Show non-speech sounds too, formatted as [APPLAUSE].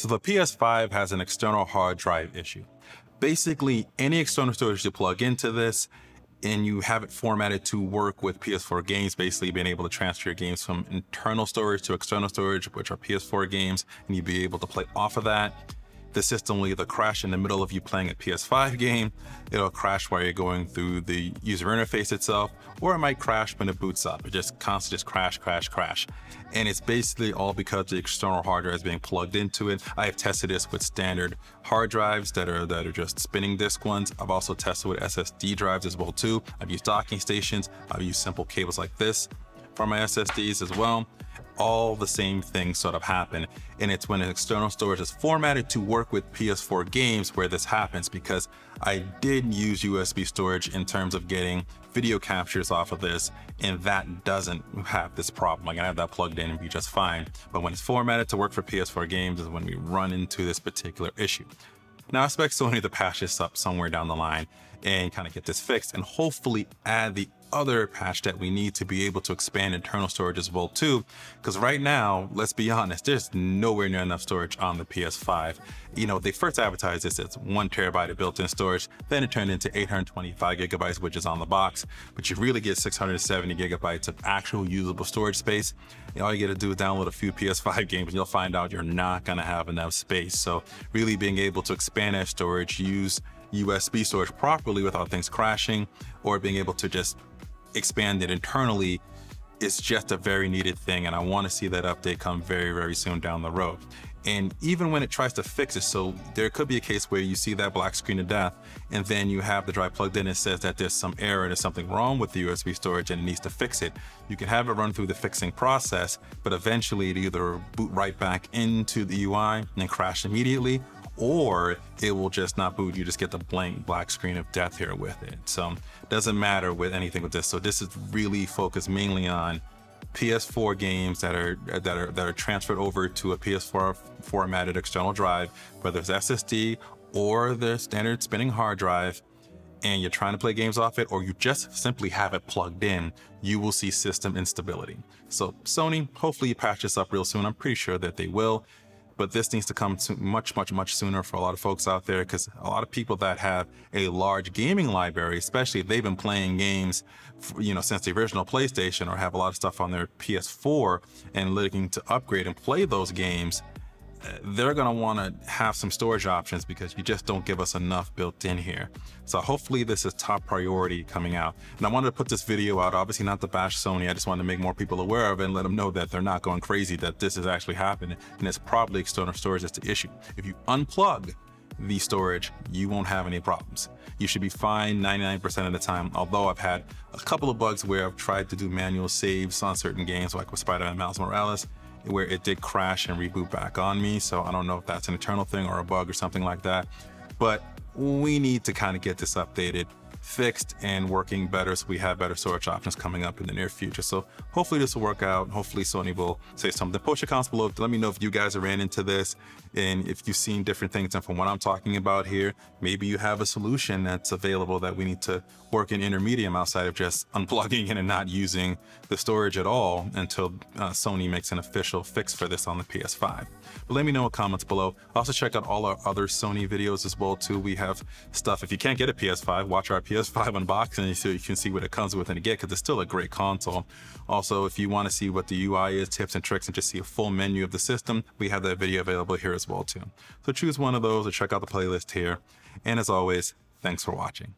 So the PS5 has an external hard drive issue. Basically, any external storage you plug into this and you have it formatted to work with PS4 games, basically being able to transfer your games from internal storage to external storage, which are PS4 games, and you'd be able to play off of that the system will either crash in the middle of you playing a PS5 game, it'll crash while you're going through the user interface itself, or it might crash when it boots up. It just constantly just crash, crash, crash. And it's basically all because the external hard drive is being plugged into it. I have tested this with standard hard drives that are that are just spinning disk ones. I've also tested with SSD drives as well too. I've used docking stations. I've used simple cables like this for my SSDs as well all the same things sort of happen. And it's when an external storage is formatted to work with PS4 games where this happens because I did use USB storage in terms of getting video captures off of this and that doesn't have this problem. I can have that plugged in and be just fine. But when it's formatted to work for PS4 games is when we run into this particular issue. Now I expect Sony to patch this up somewhere down the line and kind of get this fixed and hopefully add the other patch that we need to be able to expand internal storage as well too. Because right now, let's be honest, there's nowhere near enough storage on the PS5. You know, they first advertised this as one terabyte of built-in storage, then it turned into 825 gigabytes, which is on the box, but you really get 670 gigabytes of actual usable storage space. all you gotta do is download a few PS5 [LAUGHS] games and you'll find out you're not gonna have enough space. So really being able to expand that storage, use USB storage properly without things crashing, or being able to just expand it internally is just a very needed thing. And I want to see that update come very, very soon down the road. And even when it tries to fix it, so there could be a case where you see that black screen of death, and then you have the drive plugged in and it says that there's some error, there's something wrong with the USB storage and it needs to fix it. You can have it run through the fixing process, but eventually it either boot right back into the UI and then crash immediately, or it will just not boot. You just get the blank black screen of death here with it. So doesn't matter with anything with this. So this is really focused mainly on PS4 games that are that are that are transferred over to a PS4 formatted external drive, whether it's SSD or the standard spinning hard drive, and you're trying to play games off it, or you just simply have it plugged in, you will see system instability. So Sony, hopefully you patch this up real soon. I'm pretty sure that they will but this needs to come to much, much, much sooner for a lot of folks out there because a lot of people that have a large gaming library, especially if they've been playing games, you know, since the original PlayStation or have a lot of stuff on their PS4 and looking to upgrade and play those games, they're want to have some storage options because you just don't give us enough built in here. So hopefully this is top priority coming out. And I wanted to put this video out, obviously not to bash Sony. I just wanted to make more people aware of it and let them know that they're not going crazy, that this is actually happening. And it's probably external storage that's the issue. If you unplug the storage, you won't have any problems. You should be fine 99% of the time. Although I've had a couple of bugs where I've tried to do manual saves on certain games, like with Spider-Man Miles Morales, where it did crash and reboot back on me. So I don't know if that's an internal thing or a bug or something like that. But we need to kind of get this updated fixed and working better so we have better storage options coming up in the near future. So hopefully this will work out. Hopefully Sony will say something. Post your comments below. Let me know if you guys ran into this and if you've seen different things. And from what I'm talking about here, maybe you have a solution that's available that we need to work in intermediate outside of just [LAUGHS] unplugging it and not using the storage at all until uh, Sony makes an official fix for this on the PS5. But let me know in comments below. Also check out all our other Sony videos as well too. We have stuff. If you can't get a PS5, watch our PS5 unboxing so you can see what it comes with and again because it's still a great console. Also, if you want to see what the UI is, tips and tricks, and just see a full menu of the system, we have that video available here as well too. So choose one of those or check out the playlist here. And as always, thanks for watching.